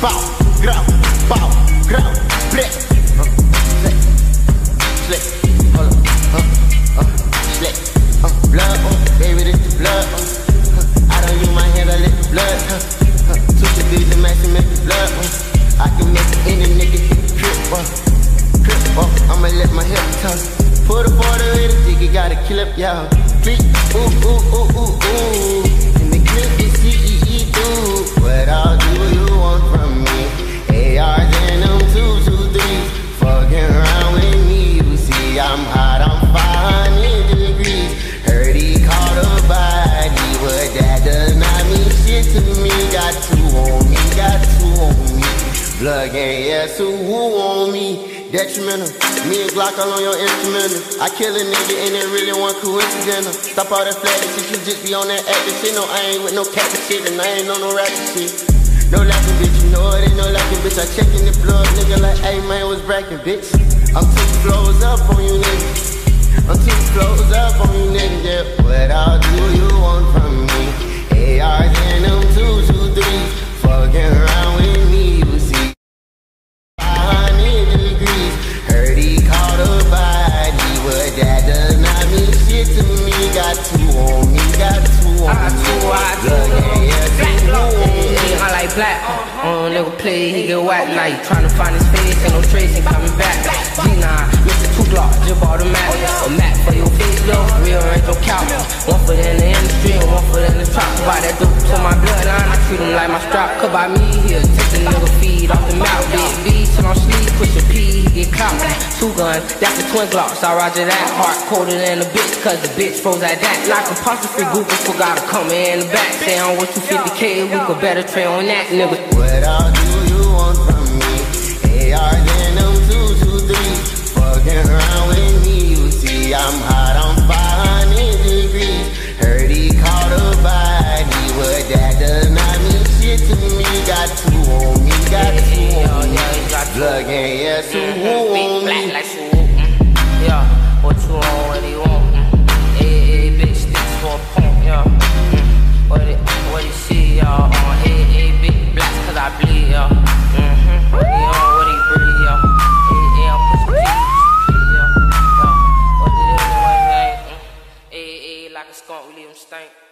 bow, grow, bow, grow. Uh, slick, slick, hold up, uh, uh, slick, uh, blood, uh, baby, this the blood, uh, I don't use my hands, I let the blood, uh, uh, beat, the match, and make the blood, uh, I can make any nigga trip, uh, trip, uh, I'ma let my hip touch, put a border in the dick, you gotta kill up, yeah, Fleet, ooh, ooh, ooh, ooh, ooh, in the clip, it's C-E-E, dude, Blood gang, yeah, so who on me? Detrimental, me and Glock all on your instrumental. I kill a nigga and it really one coincidental. Stop all that flat shit, you just be on that acting shit. No, I ain't with no cat shit, and I ain't on no rapping shit. No laughing, bitch, you know it ain't no laughing, bitch. I check in the blood, nigga, like, hey, man, was bracking, bitch. I'm two flows up on you, nigga. I'm two flows up on you, nigga, yeah. What all do nigga play, he get whacked. Now you tryna find his face, ain't no trace, ain't coming back. G9, Mr. Two Glock, just bought a Mac. A Mac for your face, though, ain't no couch. One foot in the industry and one foot in the trap. Buy that dope to my bloodline, I treat him like my strap. Cause by me, he'll take the nigga Two guns, that's the twin Glocks, I roger that. Heart colder than a bitch, cause the bitch froze at that. Like a pasta free Google, forgot to come in the back. Say I'm worth 250k, we could better train on that, nigga. What all do Slugging, yes, yeah, who mm who Yeah, what you want, what do you want? Mm, bitch, this for a pump, yeah. Mm. What it, what you see, y'all? On ay, ay, big blacks, cause I bleed, yeah. Mm-hmm, I'm what mm. like a skunk, we.